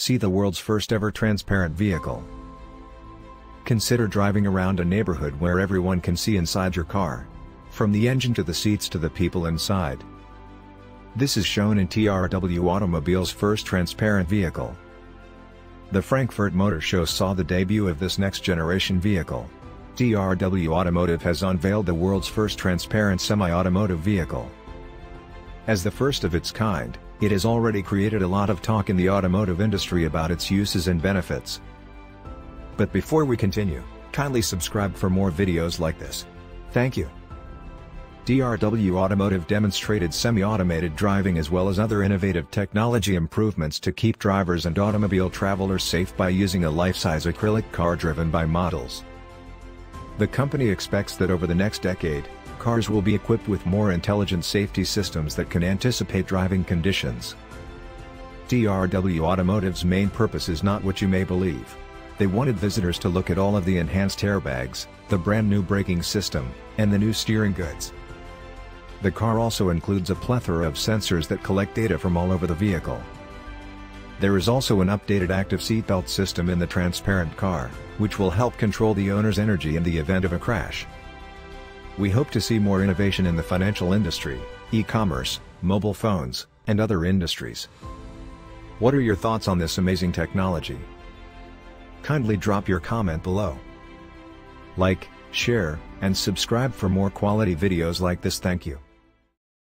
See the world's first ever transparent vehicle. Consider driving around a neighborhood where everyone can see inside your car. From the engine to the seats to the people inside. This is shown in TRW Automobile's first transparent vehicle. The Frankfurt Motor Show saw the debut of this next-generation vehicle. TRW Automotive has unveiled the world's first transparent semi-automotive vehicle. As the first of its kind, it has already created a lot of talk in the automotive industry about its uses and benefits. But before we continue, kindly subscribe for more videos like this. Thank you. TRW Automotive demonstrated semi-automated driving as well as other innovative technology improvements to keep drivers and automobile travelers safe by using a life-size acrylic car driven by models. The company expects that over the next decade, cars will be equipped with more intelligent safety systems that can anticipate driving conditions. TRW Automotive's main purpose is not what you may believe. They wanted visitors to look at all of the enhanced airbags, the brand new braking system, and the new steering goods. The car also includes a plethora of sensors that collect data from all over the vehicle. There is also an updated active seatbelt system in the transparent car, which will help control the owner's energy in the event of a crash. We hope to see more innovation in the financial industry, e-commerce, mobile phones, and other industries. What are your thoughts on this amazing technology? Kindly drop your comment below. Like, share, and subscribe for more quality videos like this thank you.